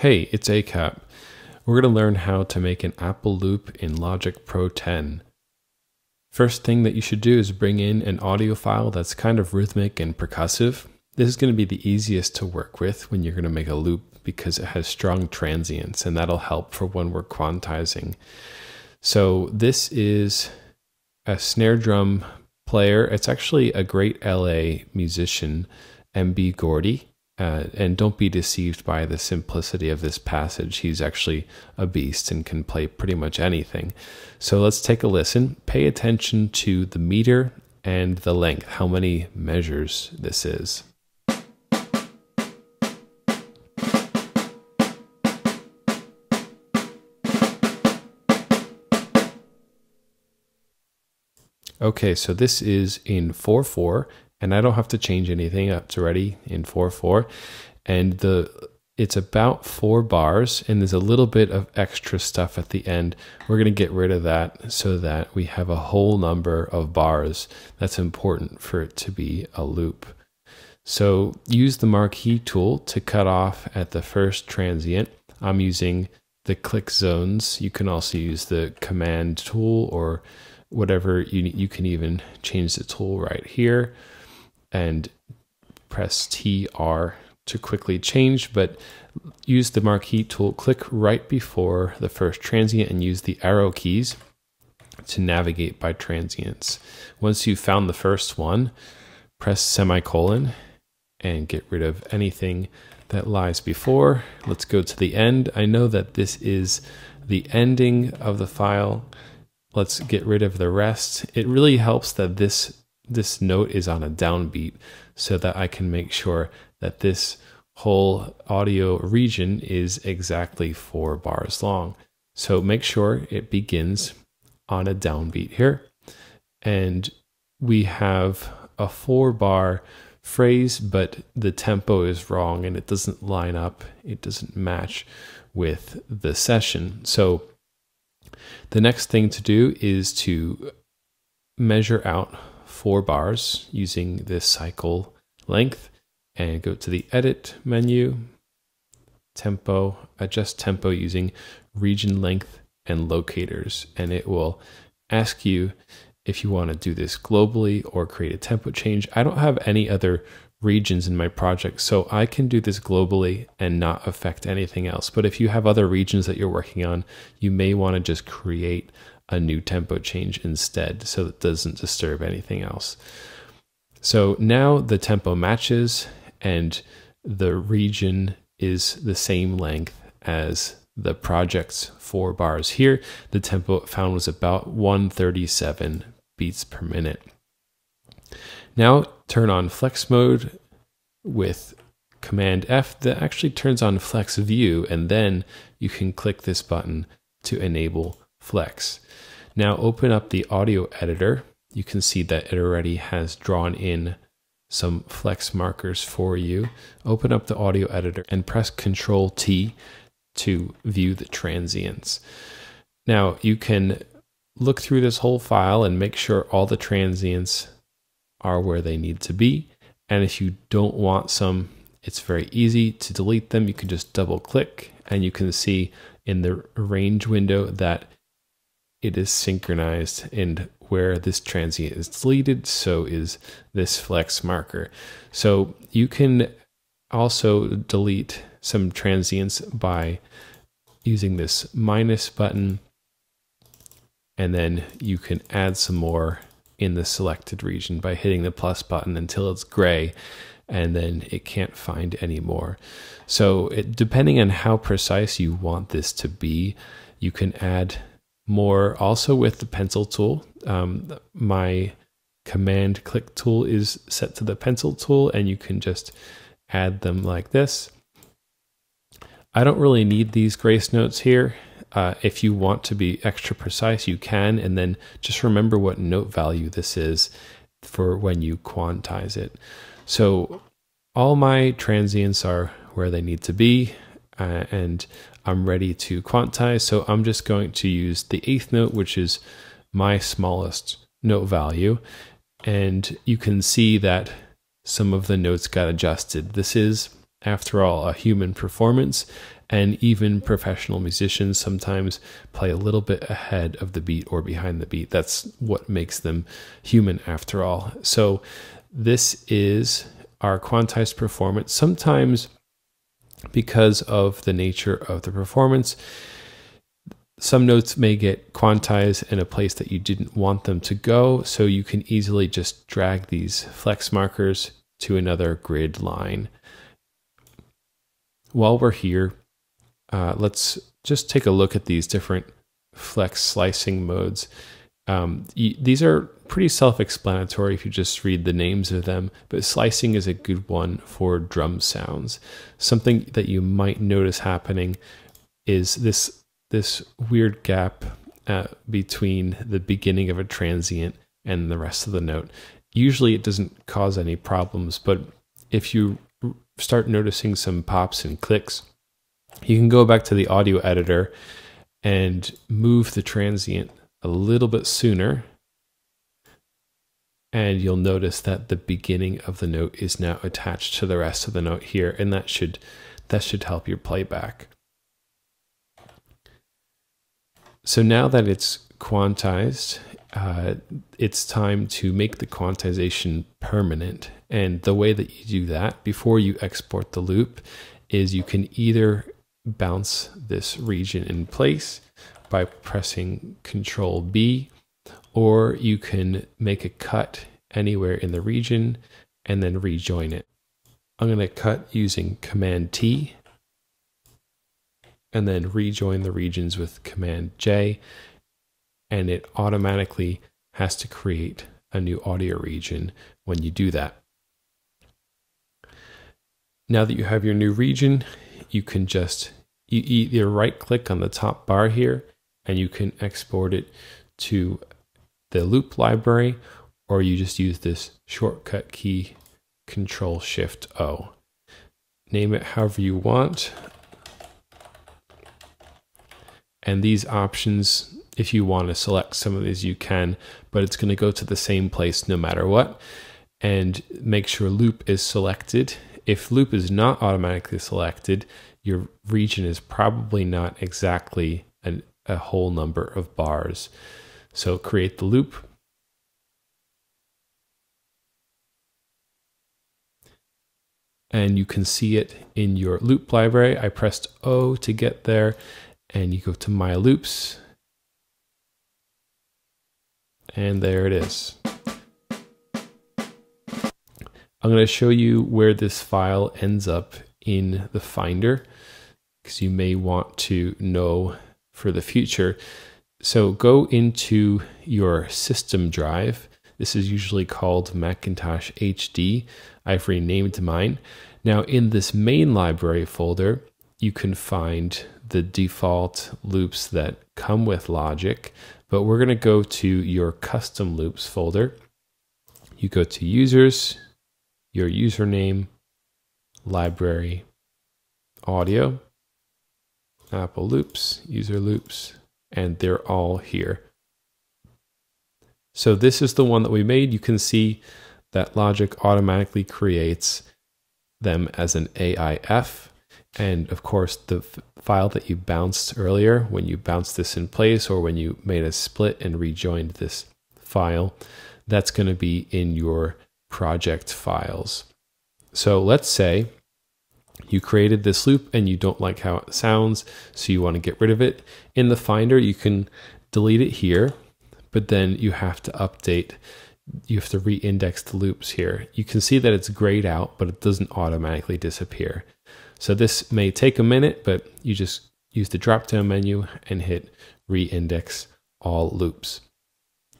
Hey, it's ACAP. We're going to learn how to make an Apple loop in Logic Pro 10. First thing that you should do is bring in an audio file that's kind of rhythmic and percussive. This is going to be the easiest to work with when you're going to make a loop because it has strong transients and that'll help for when we're quantizing. So this is a snare drum player. It's actually a great LA musician, MB Gordy. Uh, and don't be deceived by the simplicity of this passage. He's actually a beast and can play pretty much anything. So let's take a listen. Pay attention to the meter and the length, how many measures this is. Okay, so this is in 4-4, and I don't have to change anything. It's already in 4-4. And the it's about four bars, and there's a little bit of extra stuff at the end. We're going to get rid of that so that we have a whole number of bars. That's important for it to be a loop. So use the marquee tool to cut off at the first transient. I'm using the click zones. You can also use the command tool or whatever you you can even change the tool right here and press TR to quickly change but use the marquee tool click right before the first transient and use the arrow keys to navigate by transients. Once you've found the first one press semicolon and get rid of anything that lies before. Let's go to the end. I know that this is the ending of the file. Let's get rid of the rest. It really helps that this this note is on a downbeat so that I can make sure that this whole audio region is exactly four bars long. So make sure it begins on a downbeat here. And we have a four bar phrase, but the tempo is wrong and it doesn't line up, it doesn't match with the session. So the next thing to do is to measure out four bars using this cycle length and go to the edit menu, tempo, adjust tempo using region length and locators. And it will ask you if you want to do this globally or create a tempo change. I don't have any other regions in my project. So I can do this globally and not affect anything else. But if you have other regions that you're working on, you may want to just create a new tempo change instead so it doesn't disturb anything else. So now the tempo matches and the region is the same length as the project's four bars here. The tempo found was about 137 beats per minute. Now turn on flex mode with command F that actually turns on flex view and then you can click this button to enable flex. Now open up the audio editor. You can see that it already has drawn in some flex markers for you. Open up the audio editor and press Control T to view the transients. Now you can look through this whole file and make sure all the transients are where they need to be. And if you don't want some, it's very easy to delete them. You can just double click and you can see in the range window that it is synchronized and where this transient is deleted, so is this flex marker. So you can also delete some transients by using this minus button and then you can add some more in the selected region by hitting the plus button until it's gray and then it can't find anymore. So it, depending on how precise you want this to be, you can add more also with the pencil tool. Um, my command click tool is set to the pencil tool and you can just add them like this. I don't really need these grace notes here. Uh, if you want to be extra precise, you can, and then just remember what note value this is for when you quantize it. So all my transients are where they need to be, uh, and I'm ready to quantize. So I'm just going to use the eighth note, which is my smallest note value. And you can see that some of the notes got adjusted. This is after all, a human performance, and even professional musicians sometimes play a little bit ahead of the beat or behind the beat. That's what makes them human, after all. So, this is our quantized performance. Sometimes, because of the nature of the performance, some notes may get quantized in a place that you didn't want them to go, so you can easily just drag these flex markers to another grid line. While we're here, uh, let's just take a look at these different flex slicing modes. Um, these are pretty self-explanatory if you just read the names of them, but slicing is a good one for drum sounds. Something that you might notice happening is this this weird gap uh, between the beginning of a transient and the rest of the note. Usually it doesn't cause any problems, but if you start noticing some pops and clicks, you can go back to the audio editor and move the transient a little bit sooner. And you'll notice that the beginning of the note is now attached to the rest of the note here, and that should that should help your playback. So now that it's quantized, uh, it's time to make the quantization permanent. And the way that you do that before you export the loop is you can either bounce this region in place by pressing Control B, or you can make a cut anywhere in the region and then rejoin it. I'm going to cut using Command T and then rejoin the regions with Command J, and it automatically has to create a new audio region when you do that. Now that you have your new region, you can just you either right click on the top bar here and you can export it to the loop library or you just use this shortcut key control shift O. Name it however you want. And these options, if you want to select some of these, you can, but it's going to go to the same place no matter what. And make sure loop is selected. If loop is not automatically selected, your region is probably not exactly an, a whole number of bars. So create the loop. And you can see it in your loop library. I pressed O to get there and you go to my loops and there it is. I'm going to show you where this file ends up in the Finder because you may want to know for the future. So go into your system drive. This is usually called Macintosh HD. I've renamed mine. Now in this main library folder, you can find the default loops that come with Logic, but we're going to go to your custom loops folder. You go to users, your username, library, audio, Apple loops, user loops, and they're all here. So this is the one that we made. You can see that Logic automatically creates them as an AIF and of course, the file that you bounced earlier, when you bounced this in place or when you made a split and rejoined this file, that's going to be in your project files. So let's say you created this loop and you don't like how it sounds, so you want to get rid of it. In the Finder, you can delete it here, but then you have to update you have to re-index the loops here. You can see that it's grayed out, but it doesn't automatically disappear. So this may take a minute, but you just use the drop down menu and hit re-index all loops.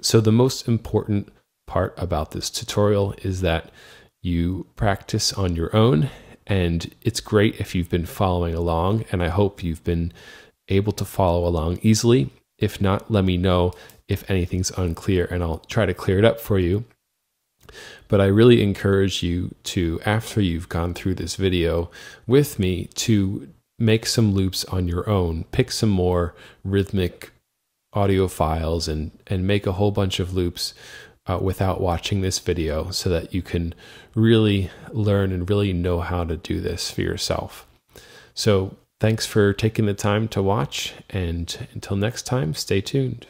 So the most important part about this tutorial is that you practice on your own and it's great if you've been following along and I hope you've been able to follow along easily. If not, let me know if anything's unclear and I'll try to clear it up for you. But I really encourage you to, after you've gone through this video with me, to make some loops on your own. Pick some more rhythmic audio files and, and make a whole bunch of loops uh, without watching this video so that you can really learn and really know how to do this for yourself. So, thanks for taking the time to watch, and until next time, stay tuned.